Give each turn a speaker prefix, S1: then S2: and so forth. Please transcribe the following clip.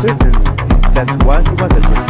S1: certain is that while he was at